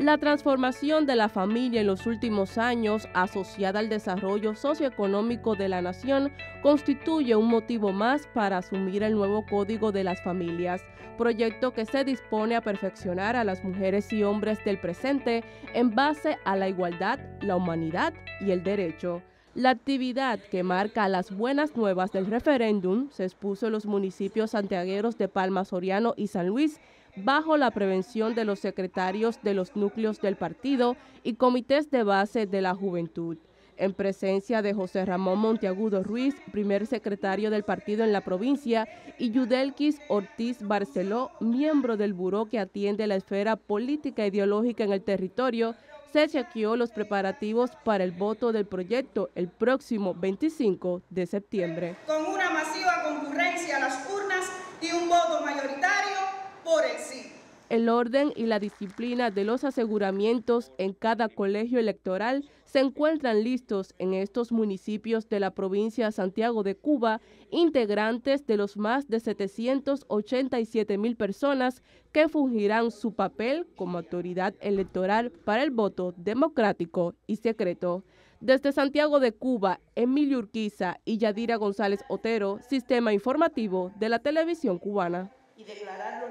La transformación de la familia en los últimos años, asociada al desarrollo socioeconómico de la nación, constituye un motivo más para asumir el nuevo Código de las Familias, proyecto que se dispone a perfeccionar a las mujeres y hombres del presente en base a la igualdad, la humanidad y el derecho. La actividad que marca las buenas nuevas del referéndum se expuso en los municipios santiagueros de Palma Soriano y San Luis bajo la prevención de los secretarios de los núcleos del partido y comités de base de la juventud, en presencia de José Ramón Monteagudo Ruiz, primer secretario del partido en la provincia, y Yudelquis Ortiz Barceló, miembro del buró que atiende la esfera política e ideológica en el territorio, se chequeó los preparativos para el voto del proyecto el próximo 25 de septiembre. Con una masiva concurrencia a las y un voto mayoritario por el sí. El orden y la disciplina de los aseguramientos en cada colegio electoral se encuentran listos en estos municipios de la provincia de Santiago de Cuba, integrantes de los más de 787 mil personas que fungirán su papel como autoridad electoral para el voto democrático y secreto. Desde Santiago de Cuba, Emilio Urquiza y Yadira González Otero, Sistema Informativo de la Televisión Cubana. Y declararlo